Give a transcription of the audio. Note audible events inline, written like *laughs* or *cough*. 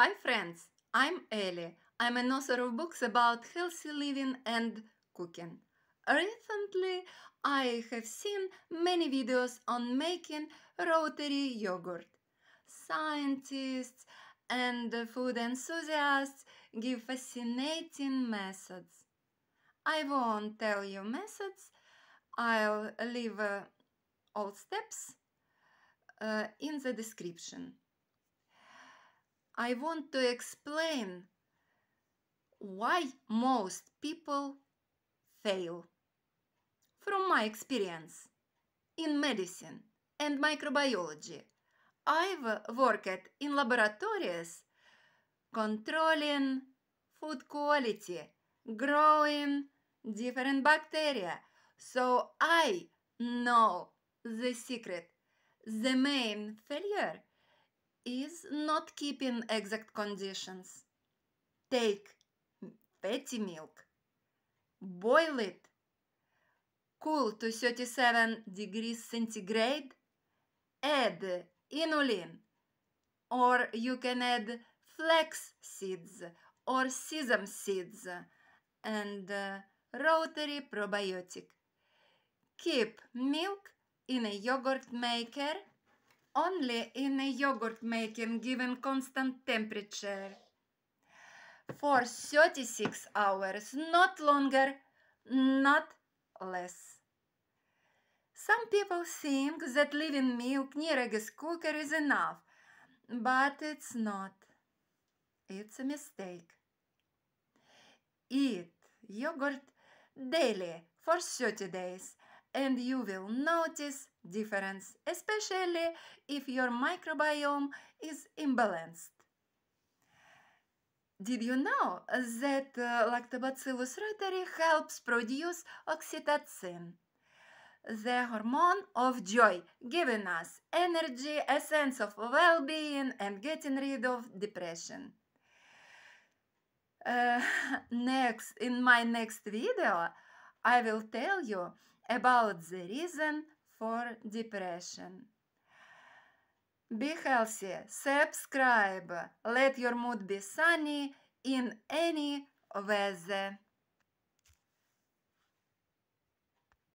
Hi friends, I'm Elly. I'm an author of books about healthy living and cooking. Recently, I have seen many videos on making Reuteri yogurt. Scientists and food enthusiasts give fascinating methods. I won't tell you methods, I'll leave uh, all steps uh, in the description. I want to explain why most people fail. From my experience in medicine and microbiology, I've worked in laboratories controlling food quality, growing different bacteria. So I know the secret. The main failure is not keeping exact conditions. Take fatty milk, boil it, cool to 37 degrees centigrade, add inulin, or you can add flax seeds or sesame seeds and uh, reuteri probiotic. Keep milk in a yogurt maker only in a yogurt making given constant temperature for 36 hours, not longer, not less. Some people think that leaving milk near a gas cooker is enough, but it's not. It's a mistake. Eat yogurt daily for 30 days and you will notice difference, especially if your microbiome is imbalanced. Did you know that uh, Lactobacillus reuteri helps produce oxytocin, the hormone of joy, giving us energy, a sense of well-being, and getting rid of depression? Uh, *laughs* next, in my next video, I will tell you about the reason for depression. Be healthy, subscribe, let your mood be sunny in any weather.